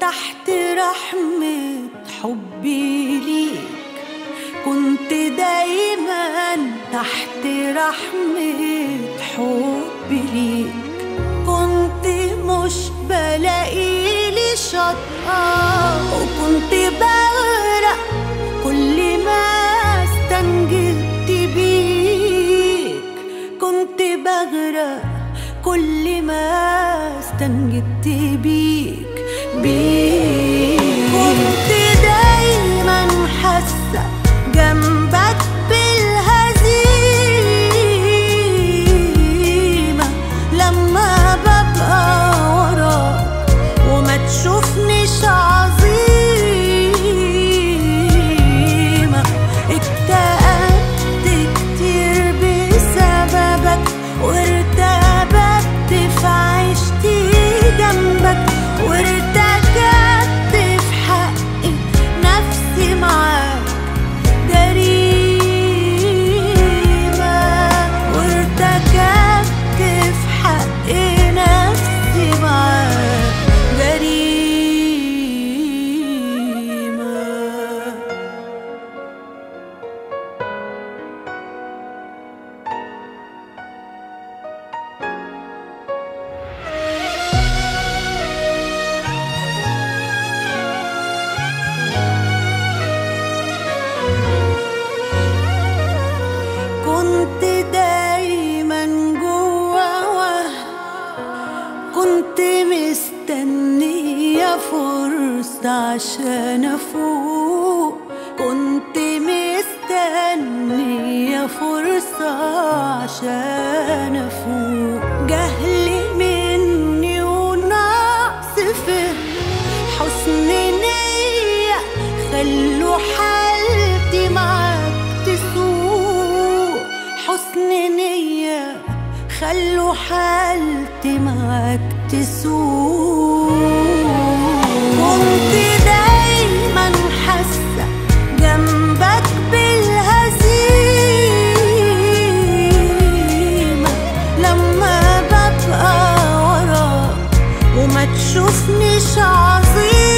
تحت رحمة حبي ليك. كنت دايما تحت رحمة حبي ليك. كنت مش بلاقيلي شطأة وكنت بغرق كل ما استنجدت بيك بيك. فرصة عشان أفوق كنت مستنية فرصة عشان أفوق جهل مني ونقص فهم حسن نية خلوا حالتي معاك تسوق حسن نية خلوا حالتي معاك تسوق تشوفنيش عظيم